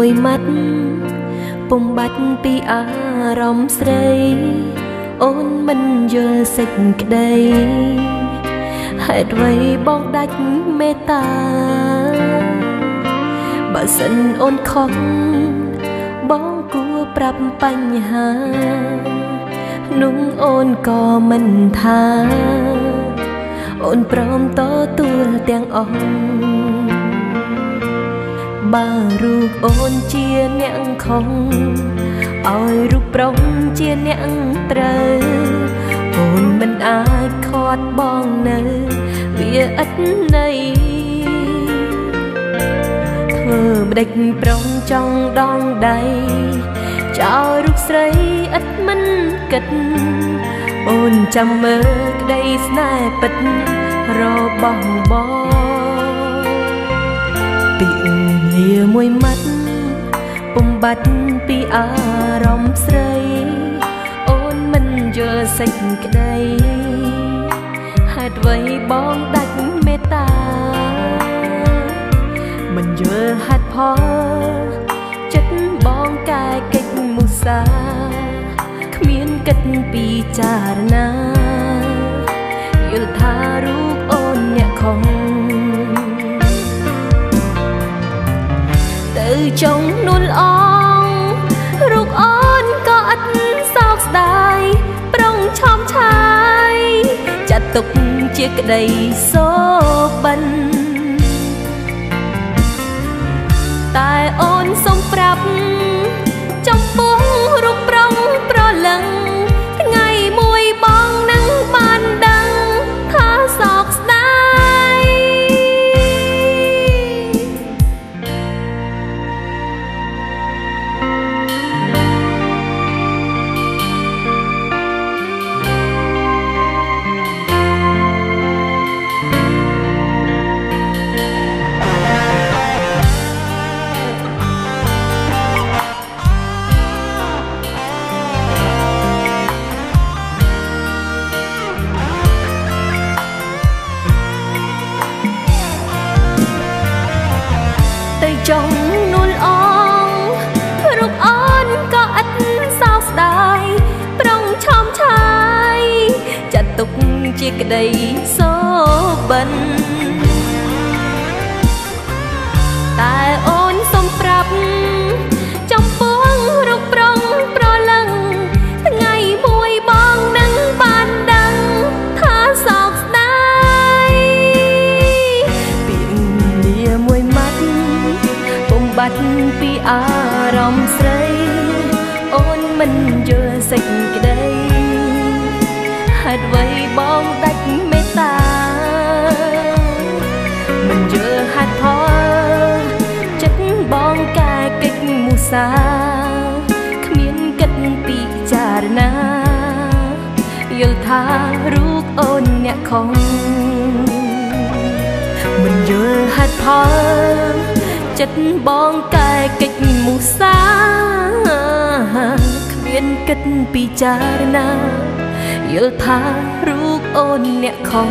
មួយម៉ាត់ពុំបាច់ពីអារម្មណ៍ស្រី អូនមិនយល់សេចក្តីហេតុអ្វីបងដាច់មេត្តាបើសិនអូនខំបងគួរប្រាប់បញ្ហានោះអូនក៏មិនថា អូនព្រមតទួលទាំងអស់ បើរូបអូនជាអ្នកខំឲ្យរូបប្រុសជាអ្នកត្រូវអូនមិនអាចខាត់បងនៅវាឥតន័យធ្វើម្ដេចប្រុងចង់ដងដៃចោលរូបស្រីឥតមិនគិតអូនចាំមើលក្តីស្នេហ៍ពិតរបស់បងពី លាមួយម៉ាត់ពុំបាច់ពីអារម្មណ៍ស្រីអូនមិនយល់សេចក្តីហេតុអ្វីបងដាច់មេត្តាមិនយល់ហេតុផលចិត្តបងកែកិច្ចមុសាគ្មានគិតពីចារណា ចុងនួនអងរូបអូនក៏ឥតសោកស្ដាយប្រុងឆោមឆាយចាត់ទុកជាក្តីសោបិនតែអូនសុំប្រាប់ ជាក្តីសោបិនតែអូនសុំប្រាប់ចំពោះរូបប្រុងប្រលឹងថ្ងៃមួយបងនឹងបានដឹងថាសោកស្ដាយពីលាមួយម៉ាត់ពុំបាច់ពីអារម្មណ៍ស្រីអូនមិនយល់សេចក្តី ហេតុអ្វីបងដាច់មេត្តាមិនយល់ហេតុផលចិត្តបងកែកិច្ចមុសាគ្មានគិតពីចារណាយល់ថារូបអូនអ្នកខំមិនយល់ហេតុផលចិត្តបងកែកិច្ចមុសាគ្មានគិតពីចារណា យល់ថារូបអូនអ្នកខំ